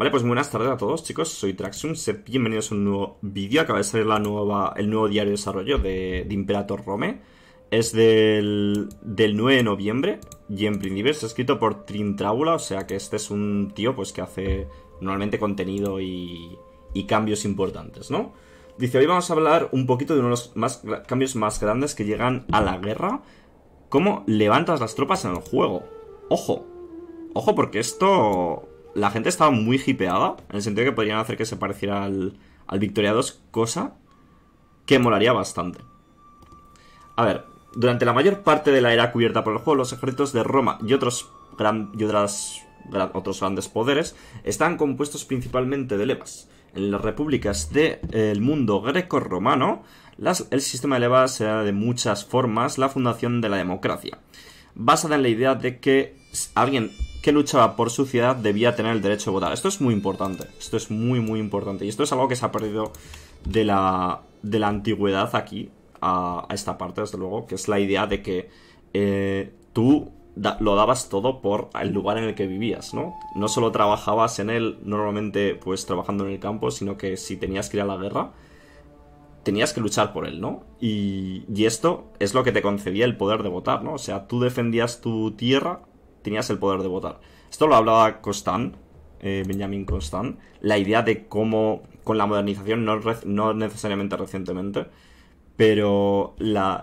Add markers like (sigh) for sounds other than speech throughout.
Vale, pues buenas tardes a todos, chicos. Soy Traxxum. Bienvenidos a un nuevo vídeo. Acaba de salir la nueva, el nuevo diario de desarrollo de, Imperator Rome. Es del, del 9 de noviembre y en principio es escrito por Trintrabula, o sea que este es un tío pues que hace normalmente contenido y, y cambios importantes, ¿no? Dice, hoy vamos a hablar un poquito de uno de los más, cambios más grandes que llegan a la guerra. Cómo levantas las tropas en el juego. Ojo, ojo porque esto la gente estaba muy hipeada, en el sentido que podrían hacer que se pareciera al, al Victoria 2, cosa que molaría bastante. A ver, durante la mayor parte de la era cubierta por el juego, los ejércitos de Roma y otros, gran, y otras, otros grandes poderes estaban compuestos principalmente de levas. En las repúblicas del de, mundo greco-romano, el sistema de levas era de muchas formas la fundación de la democracia, basada en la idea de que alguien que luchaba por su ciudad debía tener el derecho a votar. Esto es muy importante. Esto es muy, muy importante. Y esto es algo que se ha perdido de la, de la antigüedad aquí a, esta parte, desde luego, que es la idea de que eh, tú lo dabas todo por el lugar en el que vivías, ¿no? No solo trabajabas en él, normalmente, pues trabajando en el campo, sino que si tenías que ir a la guerra, tenías que luchar por él, ¿no? Y, y esto es lo que te concedía el poder de votar, ¿no? O sea, tú defendías tu tierra tenías el poder de votar. Esto lo hablaba Constant, eh, Benjamin Constant, la idea de cómo con la modernización, no, no necesariamente recientemente, pero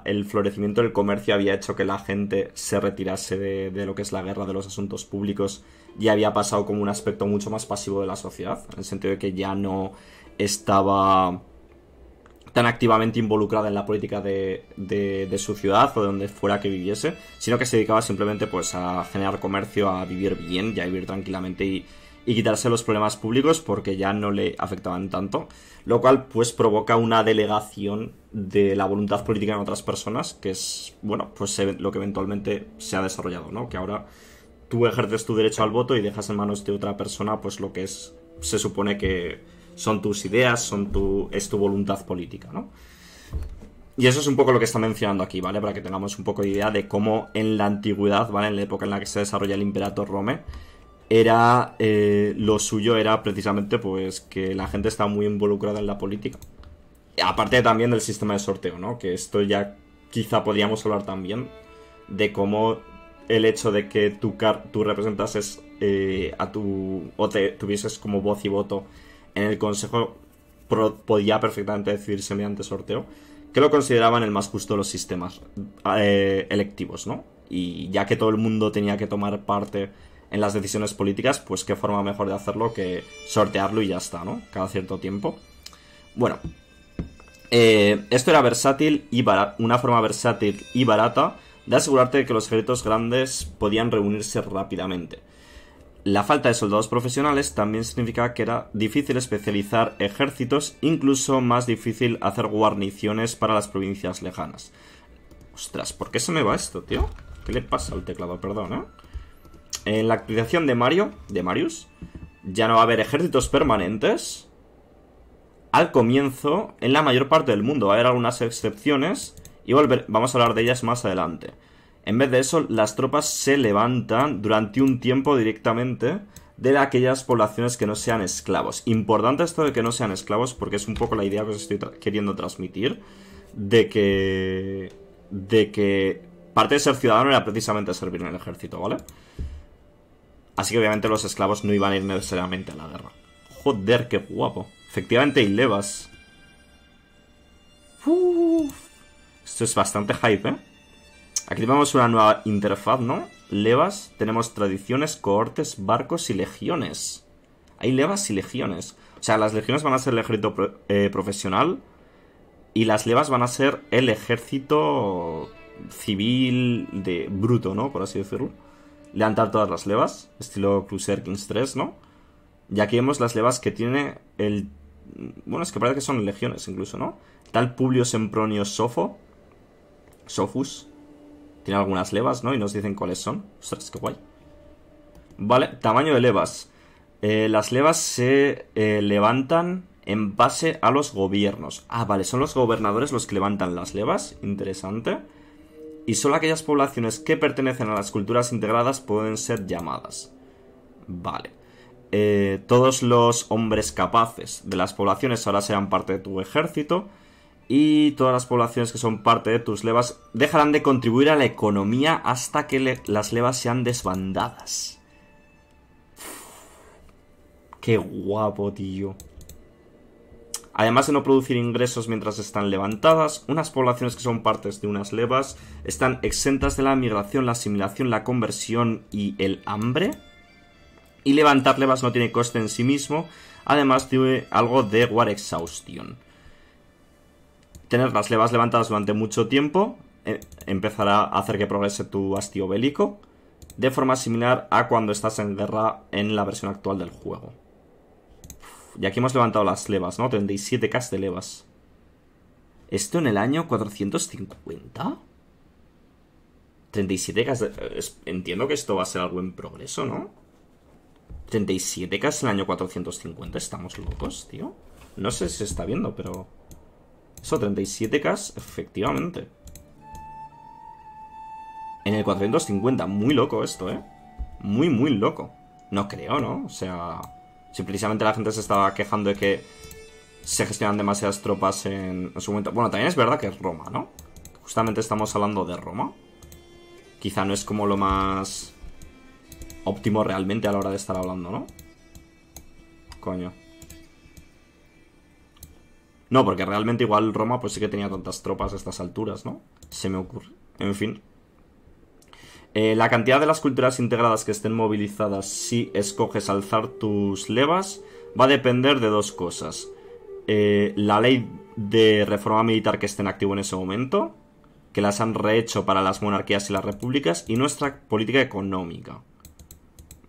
el florecimiento del comercio había hecho que la gente se retirase de, de, lo que es la guerra de los asuntos públicos y había pasado como un aspecto mucho más pasivo de la sociedad, en el sentido de que ya no estaba tan activamente involucrada en la política de, de, su ciudad o de donde fuera que viviese, sino que se dedicaba simplemente pues a generar comercio, a vivir bien y a vivir tranquilamente y, y quitarse los problemas públicos porque ya no le afectaban tanto, lo cual pues provoca una delegación de la voluntad política en otras personas, que es, bueno, pues lo que eventualmente se ha desarrollado, ¿no? Que ahora tú ejerces tu derecho al voto y dejas en manos de otra persona pues lo que es, se supone que son tus ideas, son tu, es tu voluntad política, ¿no? Y eso es un poco lo que está mencionando aquí, ¿vale? Para que tengamos un poco de idea de cómo en la antigüedad, ¿vale? En la época en la que se desarrolla el Imperator Rome, era eh, lo suyo era precisamente pues que la gente está muy involucrada en la política. Aparte también del sistema de sorteo, ¿no? Que esto ya quizá podríamos hablar también de cómo el hecho de que tú, tú representases eh, a tu... o te tuvieses como voz y voto en el Consejo podía perfectamente decidirse mediante sorteo, que lo consideraban el más justo de los sistemas eh, electivos, ¿no? Y ya que todo el mundo tenía que tomar parte en las decisiones políticas, pues qué forma mejor de hacerlo que sortearlo y ya está, ¿no? Cada cierto tiempo. Bueno, eh, esto era versátil y una forma versátil y barata de asegurarte de que los ejércitos grandes podían reunirse rápidamente. La falta de soldados profesionales también significaba que era difícil especializar ejércitos, incluso más difícil hacer guarniciones para las provincias lejanas. Ostras, ¿por qué se me va esto, tío? ¿Qué le pasa al teclado? Perdón, ¿eh? En la actualización de Mario, de Marius, ya no va a haber ejércitos permanentes. Al comienzo, en la mayor parte del mundo va a haber algunas excepciones y volver, vamos a hablar de ellas más adelante. En vez de eso, las tropas se levantan durante un tiempo directamente de aquellas poblaciones que no sean esclavos. Importante esto de que no sean esclavos porque es un poco la idea que os estoy queriendo transmitir de que de que parte de ser ciudadano era precisamente servir en el ejército, ¿vale? Así que obviamente los esclavos no iban a ir necesariamente a la guerra. Joder, qué guapo. Efectivamente hay levas. Uf. Esto es bastante hype, ¿eh? Aquí tenemos una nueva interfaz, ¿no? Levas, tenemos tradiciones, cohortes, barcos y legiones. Hay levas y legiones. O sea, las legiones van a ser el ejército eh, profesional y las levas van a ser el ejército civil de bruto, ¿no? Por así decirlo. Levantar todas las levas, estilo Crusader Kings 3, ¿no? Y aquí vemos las levas que tiene el... Bueno, es que parece que son legiones incluso, ¿no? Tal Publio Sempronio Sofo. Sofus. Tiene algunas levas, ¿no? Y nos dicen cuáles son. Ostras, qué guay. Vale, tamaño de levas. Eh, las levas se eh, levantan en base a los gobiernos. Ah, vale, son los gobernadores los que levantan las levas. Interesante. Y solo aquellas poblaciones que pertenecen a las culturas integradas pueden ser llamadas. Vale. eh, todos los hombres capaces de las poblaciones ahora serán parte de tu ejército y todas las poblaciones que son parte de tus levas dejarán de contribuir a la economía hasta que las levas sean desbandadas. Qué guapo, tío. Además de no producir ingresos mientras están levantadas, unas poblaciones que son partes de unas levas están exentas de la migración, la asimilación, la conversión y el hambre. Y levantar levas no tiene coste en sí mismo, además de algo de War Exhaustion. Tener las levas levantadas durante mucho tiempo eh, empezará a hacer que progrese tu hastío bélico, de forma similar a cuando estás en guerra en la versión actual del juego. y aquí hemos levantado las levas, ¿no? 37k de levas. ¿Esto en el año 450? 37k Entiendo que esto va a ser algo en progreso, ¿no? 37k en el año 450. Estamos locos, tío. No sé si se está viendo, pero... Eso, 37k, efectivamente. En el 450, muy loco esto, ¿eh? Muy, muy loco. No creo, ¿no? O sea, si precisamente la gente se estaba quejando de que se gestionan demasiadas tropas en, su momento. Bueno, también es verdad que es Roma, ¿no? Justamente estamos hablando de Roma. Quizá no es como lo más óptimo realmente a la hora de estar hablando, ¿no? Coño. No, porque realmente igual Roma pues sí que tenía tantas tropas a estas alturas, ¿no? Se me ocurre. En fin. Eh, la cantidad de las culturas integradas que estén movilizadas si escoges alzar tus levas va a depender de dos cosas. Eh, la ley de reforma militar que esté en activo en ese momento, que las han rehecho para las monarquías y las repúblicas, y nuestra política económica.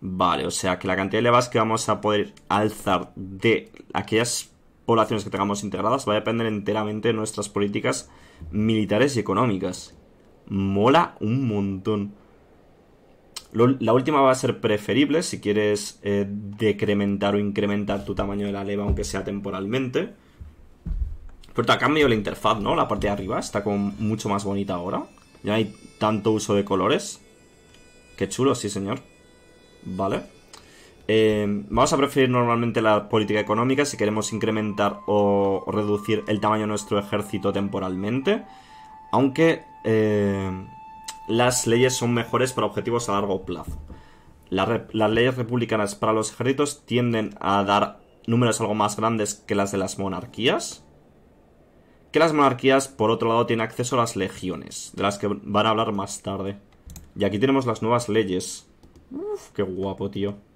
Vale, o sea que la cantidad de levas que vamos a poder alzar de aquellas poblaciones que tengamos integradas va a depender enteramente de nuestras políticas militares y económicas. Mola un montón. la última va a ser preferible si quieres eh, decrementar o incrementar tu tamaño de la leva, aunque sea temporalmente. Pero ha cambiado la interfaz, ¿no? La parte de arriba está como mucho más bonita ahora. Ya hay tanto uso de colores. Qué chulo, sí, señor. Vale. Eh, vamos a preferir normalmente la política económica si queremos incrementar o, reducir el tamaño de nuestro ejército temporalmente. Aunque eh, las leyes son mejores para objetivos a largo plazo. las leyes republicanas para los ejércitos tienden a dar números algo más grandes que las de las monarquías. Que las monarquías, por otro lado, tienen acceso a las legiones, de las que van a hablar más tarde. Y aquí tenemos las nuevas leyes. Uf, qué guapo, tío.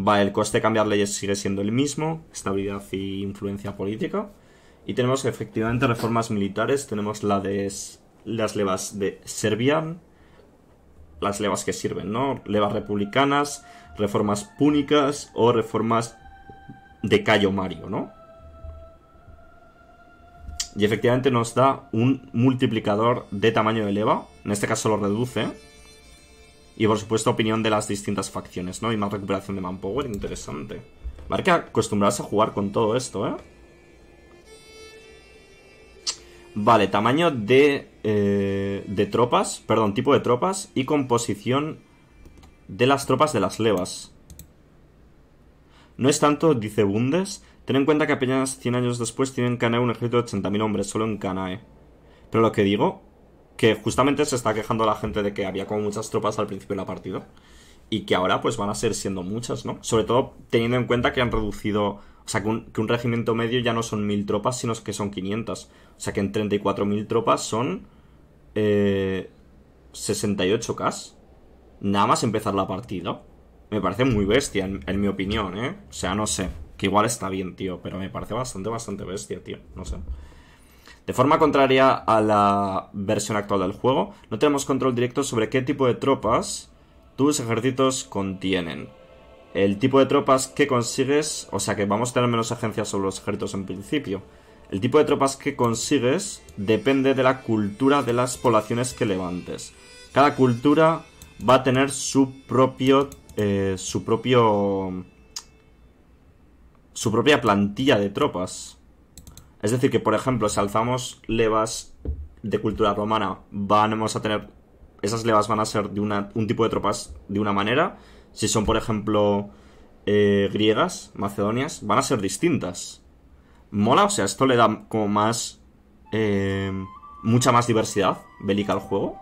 Vale, el coste de cambiar leyes sigue siendo el mismo, estabilidad y influencia política. Y tenemos efectivamente reformas militares, tenemos las levas de Serbia, las levas que sirven, ¿no? Levas republicanas, reformas púnicas o reformas de Cayo Mario, ¿no? Y efectivamente nos da un multiplicador de tamaño de leva, en este caso lo reduce, y por supuesto, opinión de las distintas facciones, ¿no? Y más recuperación de manpower, interesante. Va que acostumbrarse a jugar con todo esto, ¿eh? Vale, tamaño de, eh, de tropas, perdón, tipo de tropas y composición de las tropas de las levas. No es tanto, dice Bundes. Ten en cuenta que apenas 100 años después tienen Kanae un ejército de 80.000 hombres, solo en Kanae. Pero lo que digo que justamente se está quejando la gente de que había como muchas tropas al principio de la partida y que ahora pues van a ser siendo muchas, ¿no? Sobre todo teniendo en cuenta que han reducido, o sea, que un, regimiento medio ya no son mil tropas, sino que son 500. O sea, que en 34.000 tropas son eh, 68k. Nada más empezar la partida. Me parece muy bestia, en, en mi opinión, ¿eh? O sea, no sé. Que igual está bien, tío, pero me parece bastante, bastante bestia, tío. No sé. De forma contraria a la versión actual del juego, no tenemos control directo sobre qué tipo de tropas tus ejércitos contienen. El tipo de tropas que consigues, o sea que vamos a tener menos agencias sobre los ejércitos en principio. El tipo de tropas que consigues depende de la cultura de las poblaciones que levantes. Cada cultura va a tener su propio. Eh, su propio. su propia plantilla de tropas. Es decir, que por ejemplo, si alzamos levas de cultura romana, vamos a tener. Esas levas van a ser de un tipo de tropas de una manera. Si son, por ejemplo, eh, griegas, macedonias, van a ser distintas. Mola, o sea, esto le da como más... Eh, mucha más diversidad bélica al juego.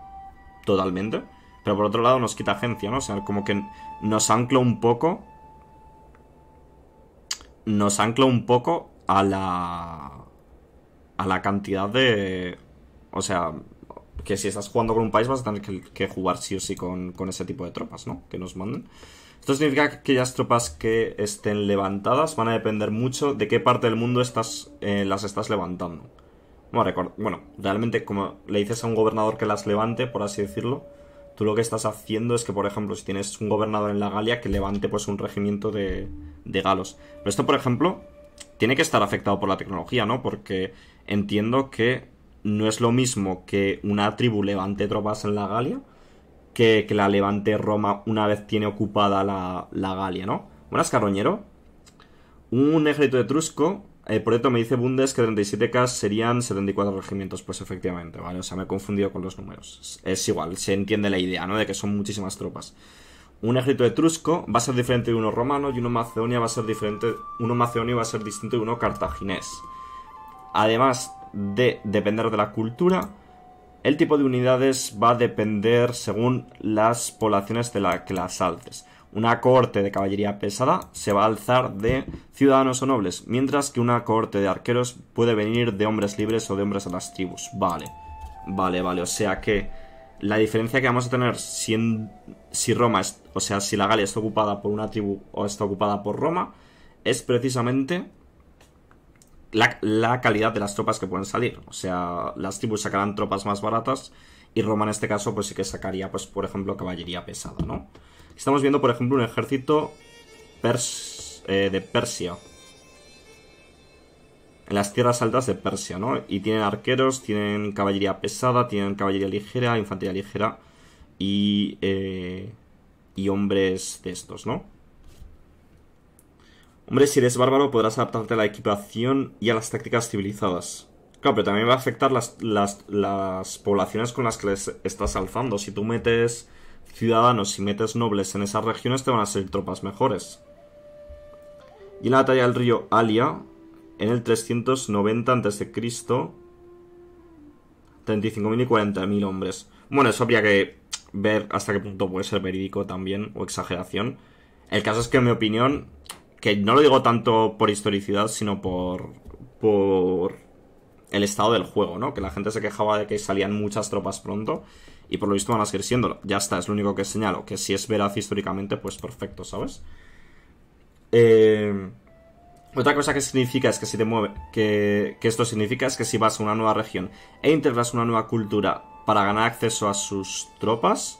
Totalmente. Pero por otro lado nos quita agencia, ¿no? O sea, como que nos ancla un poco... Nos ancla un poco a la... A la cantidad de... O sea, que si estás jugando con un país vas a tener que, jugar sí o sí con, ese tipo de tropas, ¿no? Que nos manden. Esto significa que aquellas tropas que estén levantadas van a depender mucho de qué parte del mundo estás, eh, las estás levantando. Bueno, bueno, realmente como le dices a un gobernador que las levante, por así decirlo, tú lo que estás haciendo es que, por ejemplo, si tienes un gobernador en la Galia, que levante pues un regimiento de, de galos. Pero esto, por ejemplo, tiene que estar afectado por la tecnología, ¿no? Porque entiendo que no es lo mismo que una tribu levante tropas en la Galia que, que la levante Roma una vez tiene ocupada la, la Galia, ¿no? Buenas, carroñero. Un ejército etrusco, por esto me dice Bundes que 37k serían 74 regimientos, pues efectivamente, ¿vale? O sea, me he confundido con los números. Es igual, se entiende la idea, ¿no? De que son muchísimas tropas. Un ejército etrusco va a ser diferente de uno romano y uno macedonio va a ser diferente, uno macedonio va a ser distinto de uno cartaginés. Además, de depender de la cultura, el tipo de unidades va a depender según las poblaciones de la que las alces. Una cohorte de caballería pesada se va a alzar de ciudadanos o nobles, mientras que una cohorte de arqueros puede venir de hombres libres o de hombres de las tribus. Vale, vale, vale. O sea que la diferencia que vamos a tener si, si Roma, es, o sea, si la Galia está ocupada por una tribu o está ocupada por Roma, es precisamente la, calidad de las tropas que pueden salir. O sea, las tribus sacarán tropas más baratas y Roma en este caso pues sí que sacaría, pues por ejemplo, caballería pesada, ¿no? Estamos viendo, por ejemplo, un ejército eh, de Persia. En las tierras altas de Persia, ¿no? Y tienen arqueros, tienen caballería pesada, tienen caballería ligera, infantería ligera y, eh, y hombres de estos, ¿no? Hombre, si eres bárbaro podrás adaptarte a la equipación y a las tácticas civilizadas. Claro, pero también va a afectar las, las, poblaciones con las que les estás alzando. Si tú metes ciudadanos y metes nobles en esas regiones, te van a ser tropas mejores. Y en la batalla del río Alia, en el 390 a.C., 35.000 y 40.000 hombres. Bueno, eso habría que ver hasta qué punto puede ser verídico también, o exageración. El caso es que, en mi opinión, que no lo digo tanto por historicidad, sino por, por el estado del juego, ¿no? Que la gente se quejaba de que salían muchas tropas pronto y por lo visto van a seguir siendo. Ya está, es lo único que señalo. Que si es veraz históricamente, pues perfecto, ¿sabes? Eh, otra cosa que significa es que si te mueve, que, que esto significa es que si vas a una nueva región e integras una nueva cultura para ganar acceso a sus tropas,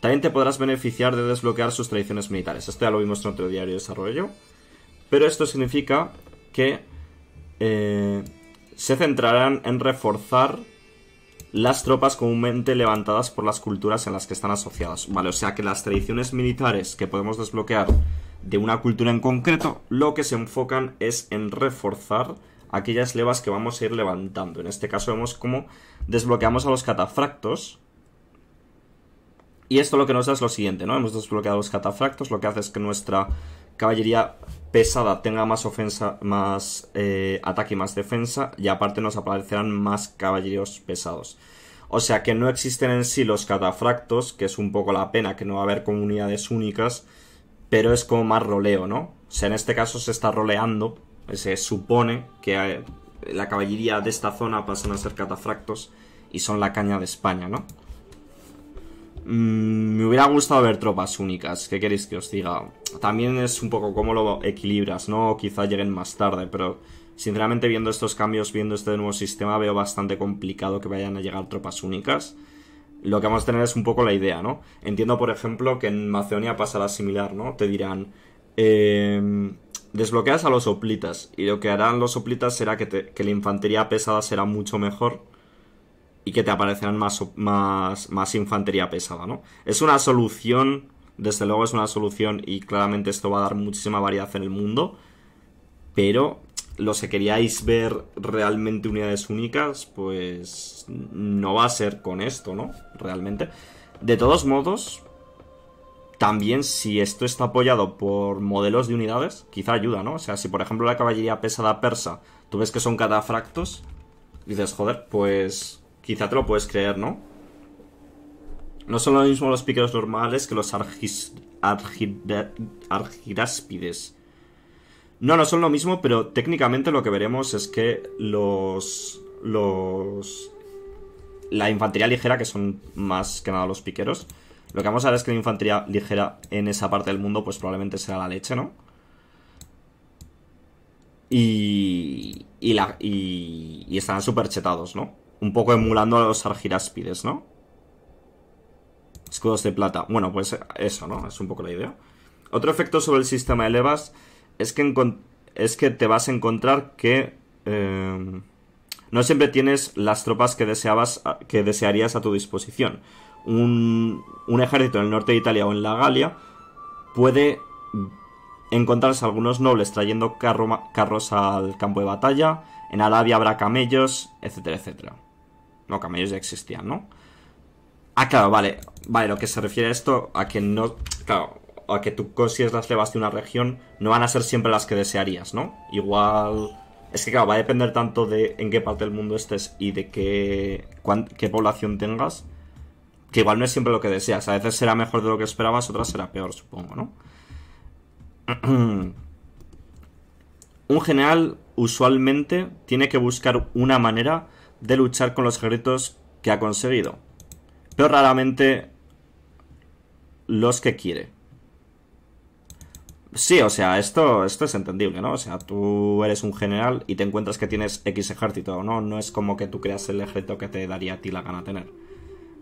también te podrás beneficiar de desbloquear sus tradiciones militares. Esto ya lo vimos en otro diario de desarrollo. Pero esto significa que eh, se centrarán en reforzar las tropas comúnmente levantadas por las culturas en las que están asociadas. Vale, o sea que las tradiciones militares que podemos desbloquear de una cultura en concreto, lo que se enfocan es en reforzar aquellas levas que vamos a ir levantando. En este caso vemos cómo desbloqueamos a los catafractos. Y esto lo que nos da es lo siguiente, ¿no? Hemos desbloqueado los catafractos, lo que hace es que nuestra caballería pesada tenga más ofensa, más eh, ataque y más defensa, y aparte nos aparecerán más caballeros pesados. O sea que no existen en sí los catafractos, que es un poco la pena que no va a haber comunidades únicas, pero es como más roleo, ¿no? O sea, en este caso se está roleando, se supone que eh, la caballería de esta zona pasan a ser catafractos y son la caña de España, ¿no? Mm, me hubiera gustado ver tropas únicas, ¿qué queréis que os diga? También es un poco cómo lo equilibras, ¿no? Quizá lleguen más tarde, pero sinceramente viendo estos cambios, viendo este nuevo sistema, veo bastante complicado que vayan a llegar tropas únicas. Lo que vamos a tener es un poco la idea, ¿no? Entiendo, por ejemplo, que en Macedonia pasará similar, ¿no? Te dirán, eh, desbloqueas a los soplitas, y lo que harán los soplitas será que, que la infantería pesada será mucho mejor y que te aparecerán más, más, más infantería pesada, ¿no? Es una solución, desde luego es una solución y claramente esto va a dar muchísima variedad en el mundo, pero los que queríais ver realmente unidades únicas, pues no va a ser con esto, ¿no? Realmente. De todos modos, también si esto está apoyado por modelos de unidades, quizá ayuda, ¿no? O sea, si por ejemplo la caballería pesada persa, tú ves que son catafractos, dices, joder, pues quizá te lo puedes creer, ¿no? No son lo mismo los piqueros normales que los argis, argiráspides. No, no son lo mismo, pero técnicamente lo que veremos es que los. Los. La infantería ligera, que son más que nada los piqueros. Lo que vamos a ver es que la infantería ligera en esa parte del mundo, pues probablemente sea la leche, ¿no? Y. Y, y estarán súper chetados, ¿no? Un poco emulando a los argiráspides, ¿no? Escudos de plata. Bueno, pues eso, ¿no? Es un poco la idea. Otro efecto sobre el sistema de levas es que, es que te vas a encontrar que eh, no siempre tienes las tropas que deseabas que desearías a tu disposición. Un, ejército en el norte de Italia o en la Galia puede encontrarse algunos nobles trayendo carros al campo de batalla. En Arabia habrá camellos, etcétera, etcétera. No, camellos ya existían, ¿no? Ah, claro, vale. Vale, lo que se refiere a esto, a que no. Claro, a que tú consigues las levas de una región, no van a ser siempre las que desearías, ¿no? Igual. Es que, claro, va a depender tanto de en qué parte del mundo estés y de qué, qué población tengas, que igual no es siempre lo que deseas. A veces será mejor de lo que esperabas, otras será peor, supongo, ¿no? (clears throat) Un general usualmente tiene que buscar una manera de luchar con los ejércitos que ha conseguido, pero raramente los que quiere. Sí, o sea, esto, esto es entendible, ¿no? O sea, tú eres un general y te encuentras que tienes X ejército, ¿no? No es como que tú creas el ejército que te daría a ti la gana tener.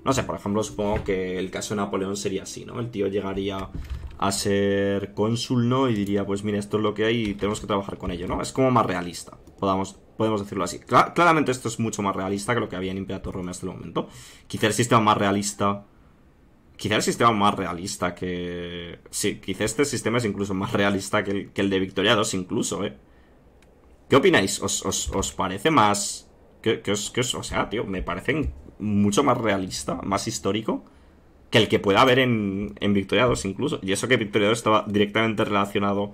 No sé, por ejemplo, supongo que el caso de Napoleón sería así, ¿no? El tío llegaría a ser cónsul, ¿no? Y diría, pues mira, esto es lo que hay y tenemos que trabajar con ello, ¿no? Es como más realista, podamos, podemos decirlo así. claramente esto es mucho más realista que lo que había en Imperator Rome hasta el momento. Quizá el sistema más realista Quizá el sistema más realista que... Sí, quizá este sistema es incluso más realista que el, de Victoria 2 incluso, ¿eh? ¿Qué opináis? ¿Os, parece más... ¿Qué, os, qué os, o sea, tío, me parece mucho más realista, más histórico que el que pueda haber en, en Victoria 2 incluso. Y eso que Victoria 2 estaba directamente relacionado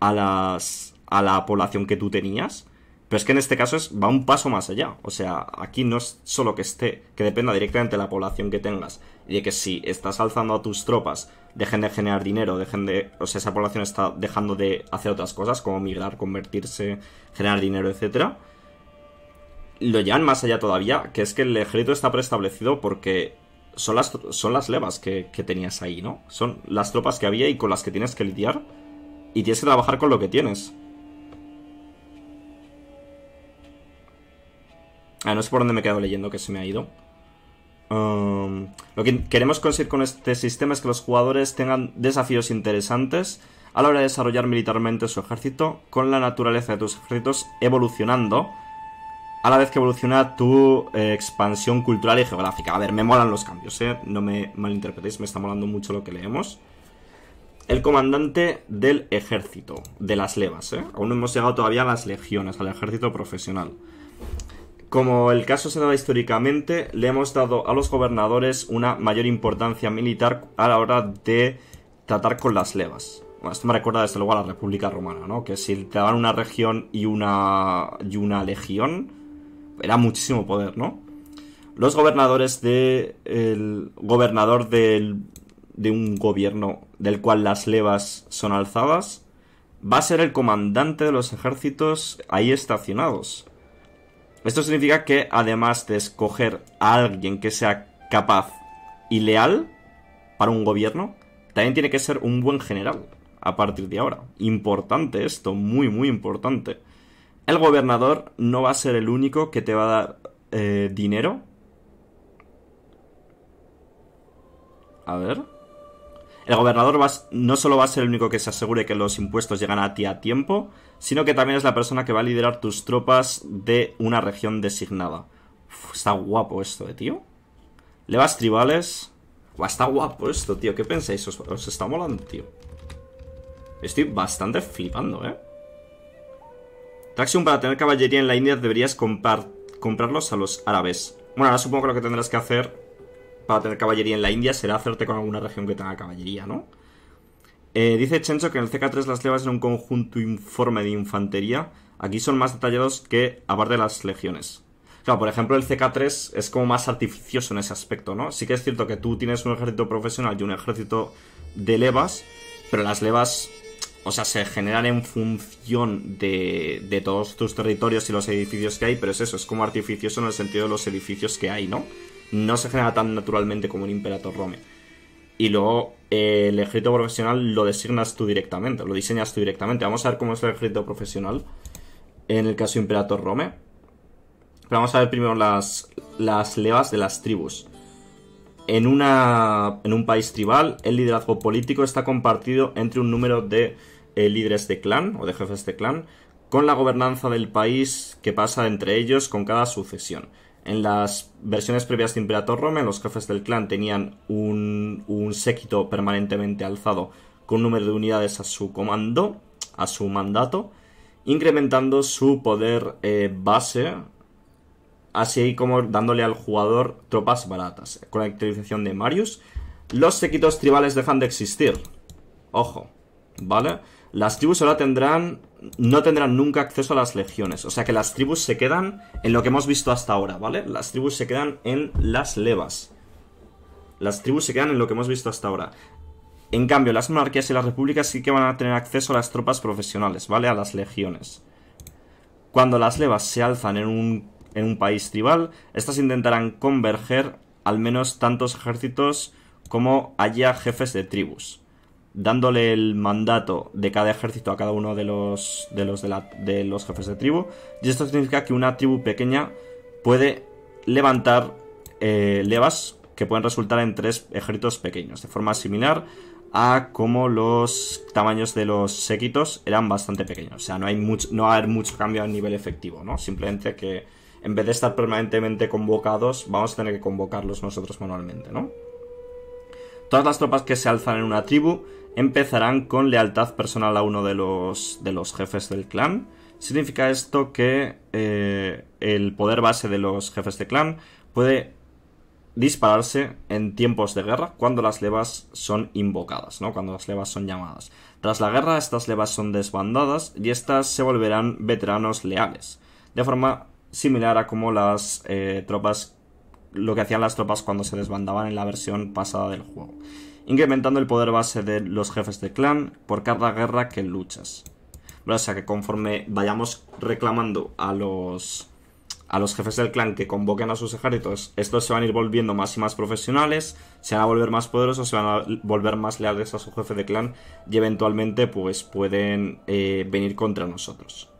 a las... a la población que tú tenías. Pero es que en este caso es, va un paso más allá. O sea, aquí no es solo que esté, que dependa directamente de la población que tengas, y de que si estás alzando a tus tropas, dejen de generar dinero, dejen de. O sea, esa población está dejando de hacer otras cosas, como migrar, convertirse, generar dinero, etcétera. Lo llevan más allá todavía, que es que el ejército está preestablecido porque son las, son las levas que, que tenías ahí, ¿no? Son las tropas que había y con las que tienes que lidiar. Y tienes que trabajar con lo que tienes. Ah, no sé por dónde me he quedado leyendo que se me ha ido. Um, lo que queremos conseguir con este sistema es que los jugadores tengan desafíos interesantes a la hora de desarrollar militarmente su ejército, con la naturaleza de tus ejércitos evolucionando a la vez que evoluciona tu eh, expansión cultural y geográfica. A ver, me molan los cambios, ¿eh? No me malinterpretéis, me está molando mucho lo que leemos. El comandante del ejército, de las levas, ¿eh? Aún no hemos llegado todavía a las legiones, al ejército profesional. Como el caso se daba históricamente, le hemos dado a los gobernadores una mayor importancia militar a la hora de tratar con las levas. Bueno, esto me recuerda desde luego a la República Romana, ¿no? Que si te daban una región y una, y una legión, era muchísimo poder, ¿no? Los gobernadores de... El gobernador de un gobierno del cual las levas son alzadas va a ser el comandante de los ejércitos ahí estacionados. Esto significa que además de escoger a alguien que sea capaz y leal para un gobierno, también tiene que ser un buen general a partir de ahora. Importante esto, muy, muy importante. El gobernador no va a ser el único que te va a dar eh, dinero. A ver. El gobernador no solo va a ser el único que se asegure que los impuestos llegan a ti a tiempo, sino que también es la persona que va a liderar tus tropas de una región designada. está guapo esto, eh, tío. Levas tribales. está guapo esto, tío. ¿Qué pensáis? ¿Os, está molando, tío? Estoy bastante flipando, ¿eh? Traxium, para tener caballería en la India deberías comprar, comprarlos a los árabes. Bueno, ahora supongo que lo que tendrás que hacer para tener caballería en la India será hacerte con alguna región que tenga caballería, ¿no? Eh, dice Chencho que en el CK3 las levas eran un conjunto informe de infantería. Aquí son más detallados que aparte de las legiones. Claro, por ejemplo, el CK3 es como más artificioso en ese aspecto, ¿no? Sí que es cierto que tú tienes un ejército profesional y un ejército de levas, pero las levas, o sea, se generan en función de, de todos tus territorios y los edificios que hay, pero es eso, es como artificioso en el sentido de los edificios que hay, ¿no? No se genera tan naturalmente como un Imperator Rome. Y luego eh, el ejército profesional lo designas tú directamente, lo diseñas tú directamente. Vamos a ver cómo es el ejército profesional en el caso Imperator Rome. Pero vamos a ver primero las, las levas de las tribus. En, una, en un país tribal, el liderazgo político está compartido entre un número de eh, líderes de clan o de jefes de clan, con la gobernanza del país que pasa entre ellos con cada sucesión. En las versiones previas de Imperator Rome, los jefes del clan tenían un, un séquito permanentemente alzado con un número de unidades a su comando, a su mandato, incrementando su poder eh, base así como dándole al jugador tropas baratas. Con la actualización de Marius, los sequitos tribales dejan de existir. Ojo, ¿vale? Las tribus ahora tendrán. No tendrán nunca acceso a las legiones. O sea que las tribus se quedan en lo que hemos visto hasta ahora, ¿vale? Las tribus se quedan en las levas. Las tribus se quedan en lo que hemos visto hasta ahora. En cambio, las monarquías y las repúblicas sí que van a tener acceso a las tropas profesionales, ¿vale? A las legiones. Cuando las levas se alzan en un en un país tribal, estas intentarán converger al menos tantos ejércitos como haya jefes de tribus, dándole el mandato de cada ejército a cada uno de los de los, de, los jefes de tribu, y esto significa que una tribu pequeña puede levantar eh, levas que pueden resultar en tres ejércitos pequeños, de forma similar a como los tamaños de los séquitos eran bastante pequeños. O sea, no hay mucho, no va a haber mucho cambio a nivel efectivo, ¿no? Simplemente que en vez de estar permanentemente convocados, vamos a tener que convocarlos nosotros manualmente, ¿no? Todas las tropas que se alzan en una tribu empezarán con lealtad personal a uno de los, de los jefes del clan. Significa esto que eh, el poder base de los jefes de clan puede dispararse en tiempos de guerra cuando las levas son invocadas, ¿no? Cuando las levas son llamadas. Tras la guerra, estas levas son desbandadas y estas se volverán veteranos leales. De forma similar a como las eh, tropas, lo que hacían las tropas cuando se desbandaban en la versión pasada del juego, incrementando el poder base de los jefes de clan por cada guerra que luchas. O sea que conforme vayamos reclamando a los a los jefes del clan que convoquen a sus ejércitos, estos se van a ir volviendo más y más profesionales, se van a volver más poderosos, se van a volver más leales a su jefe de clan y eventualmente pues pueden eh, venir contra nosotros.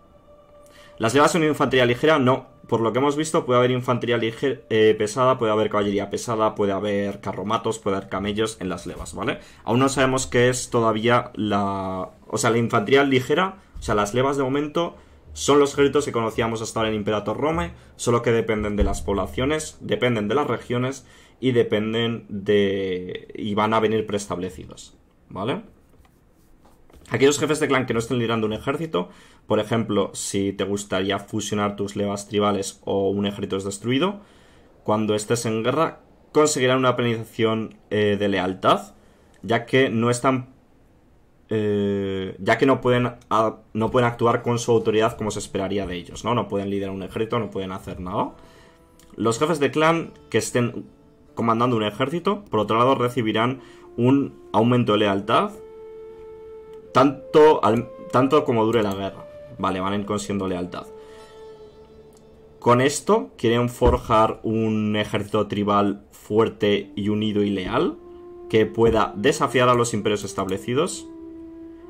¿Las levas son infantería ligera? No. Por lo que hemos visto, puede haber infantería ligera, eh, pesada, puede haber caballería pesada, puede haber carromatos, puede haber camellos en las levas, ¿vale? Aún no sabemos qué es todavía la... O sea, la infantería ligera, o sea, las levas de momento son los ejércitos que conocíamos hasta ahora en Imperator Rome, solo que dependen de las poblaciones, dependen de las regiones y dependen de... y van a venir preestablecidos, ¿vale? Aquellos jefes de clan que no estén liderando un ejército, por ejemplo, si te gustaría fusionar tus levas tribales o un ejército es destruido, cuando estés en guerra conseguirán una penalización eh, de lealtad, ya que no están eh, ya que no pueden, no pueden actuar con su autoridad como se esperaría de ellos, ¿no? No pueden liderar un ejército, no pueden hacer nada. Los jefes de clan que estén comandando un ejército, por otro lado, recibirán un aumento de lealtad tanto, tanto como dure la guerra. Vale, van a ir consiguiendo lealtad. Con esto quieren forjar un ejército tribal fuerte y unido y leal que pueda desafiar a los imperios establecidos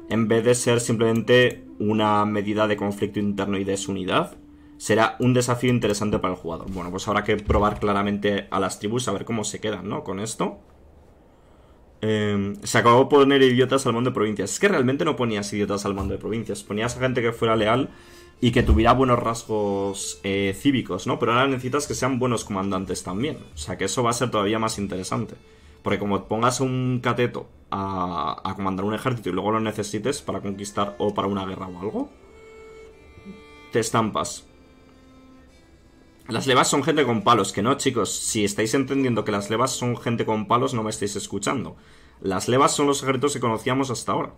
en vez de ser simplemente una medida de conflicto interno y desunidad. Será un desafío interesante para el jugador. Bueno, pues habrá que probar claramente a las tribus a ver cómo se quedan, ¿no? Con esto. Em, se acabó de poner idiotas al mando de provincias. Es que realmente no ponías idiotas al mando de provincias. Ponías a gente que fuera leal y que tuviera buenos rasgos eh, cívicos, ¿no? Pero ahora necesitas que sean buenos comandantes también. O sea que eso va a ser todavía más interesante. Porque como pongas un cateto a, a comandar un ejército y luego lo necesites para conquistar o para una guerra o algo, te estampas. Las levas son gente con palos, que no, chicos. Si estáis entendiendo que las levas son gente con palos, no me estáis escuchando. Las levas son los ejércitos que conocíamos hasta ahora.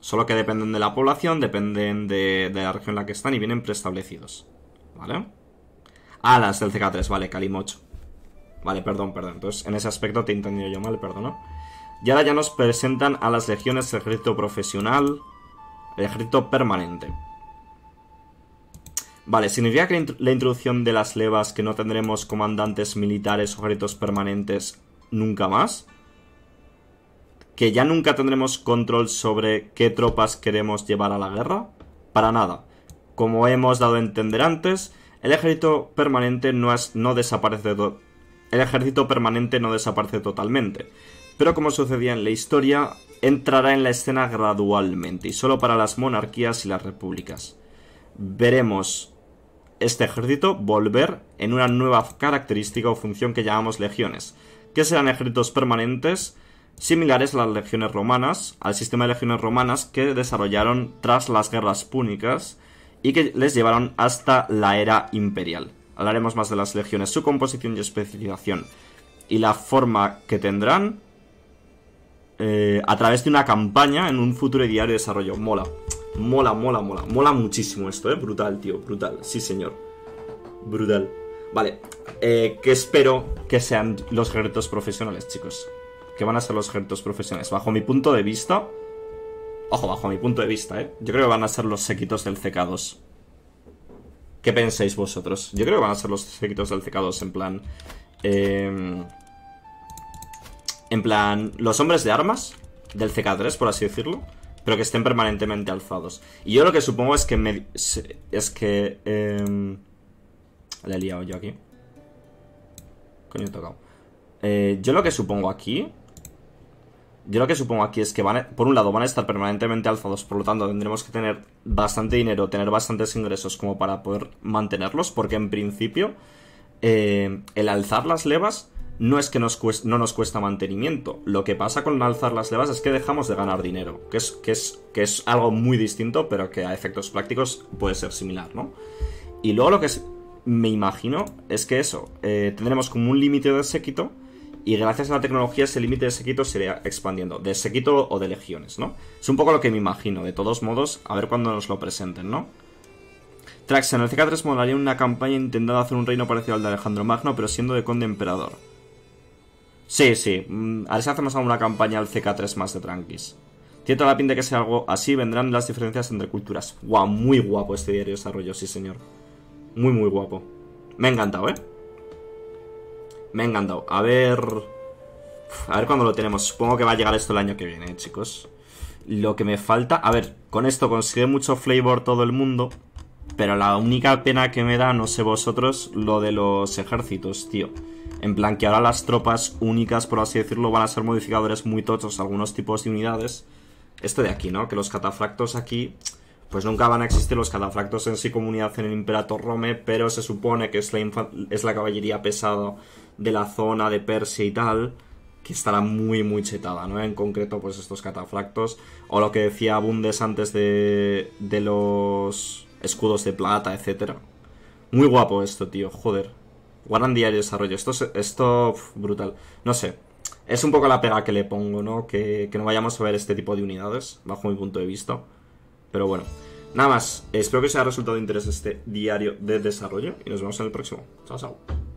Solo que dependen de la población, dependen de, la región en la que están y vienen preestablecidos. ¿Vale? Ah, las del CK3, vale, Calimocho. Vale, perdón, perdón. Entonces, en ese aspecto te he entendido yo mal, perdón. Y ahora ya nos presentan a las legiones, el ejército profesional, el ejército permanente. Vale, significa que la introducción de las levas que no tendremos comandantes militares o ejércitos permanentes nunca más. Que ya nunca tendremos control sobre qué tropas queremos llevar a la guerra. Para nada. Como hemos dado a entender antes, el ejército permanente no, es, no desaparece. El ejército permanente no desaparece totalmente. Pero como sucedía en la historia, entrará en la escena gradualmente y solo para las monarquías y las repúblicas. Veremos este ejército volver en una nueva característica o función que llamamos legiones, que serán ejércitos permanentes similares a las legiones romanas, al sistema de legiones romanas que desarrollaron tras las guerras púnicas y que les llevaron hasta la era imperial. Hablaremos más de las legiones, su composición y especificación y la forma que tendrán eh, a través de una campaña en un futuro diario de desarrollo. Mola. Mola, mola, mola. Mola muchísimo esto, ¿eh? Brutal, tío. Brutal. Sí, señor. Brutal. Vale. Eh, ¿Qué espero que sean los ejércitos profesionales, chicos? ¿Qué van a ser los ejércitos profesionales? Bajo mi punto de vista... Ojo, bajo mi punto de vista, ¿eh? Yo creo que van a ser los sequitos del CK2. ¿Qué pensáis vosotros? Yo creo que van a ser los sequitos del CK2 en plan... Eh, en plan... Los hombres de armas del CK3, por así decirlo pero que estén permanentemente alzados. Y yo lo que supongo es que es que eh, le he liado yo aquí. Coño, he tocado. Eh, yo lo que supongo aquí yo lo que supongo aquí es que van por un lado van a estar permanentemente alzados, por lo tanto tendremos que tener bastante dinero, tener bastantes ingresos como para poder mantenerlos, porque en principio eh, el alzar las levas no es que nos no nos cuesta mantenimiento. Lo que pasa con alzar las levas es que dejamos de ganar dinero, que es, que es, que es algo muy distinto, pero que a efectos prácticos puede ser similar, ¿no? Y luego lo que me imagino es que eso, eh, tendremos como un límite de séquito y gracias a la tecnología ese límite de séquito se irá expandiendo, de séquito o de legiones, ¿no? Es un poco lo que me imagino, de todos modos, a ver cuándo nos lo presenten, ¿no? Trax, en el CK3 molaría una campaña intentando hacer un reino parecido al de Alejandro Magno, pero siendo de conde emperador. Sí, sí. Mm, a ver si hacemos alguna campaña al CK3 más de tranquis. Tiene la pinta que sea algo así, vendrán las diferencias entre culturas. Guau, muy guapo este diario de desarrollo, sí señor. Muy, muy guapo. Me ha encantado, ¿eh? Me ha encantado. A ver... A ver cuándo lo tenemos. Supongo que va a llegar esto el año que viene, ¿eh, chicos. Lo que me falta... A ver, con esto consigue mucho flavor todo el mundo. Pero la única pena que me da, no sé vosotros, lo de los ejércitos, tío. En plan que ahora las tropas únicas, por así decirlo, van a ser modificadores muy tochos, algunos tipos de unidades. Este de aquí, ¿no? Que los catafractos aquí, pues nunca van a existir los catafractos en sí como unidad en el Imperator Rome, pero se supone que es la, es la caballería pesada de la zona de Persia y tal, que estará muy, muy chetada, ¿no? En concreto, pues estos catafractos, o lo que decía Bundes antes de, de los escudos de plata, etcétera. Muy guapo esto, tío, joder. Guardan diario desarrollo. Esto, esto brutal. No sé. Es un poco la pega que le pongo, ¿no? Que, que no vayamos a ver este tipo de unidades, bajo mi punto de vista. Pero bueno. Nada más. Espero que os haya resultado de interés este diario de desarrollo. Y nos vemos en el próximo. Chao, chao.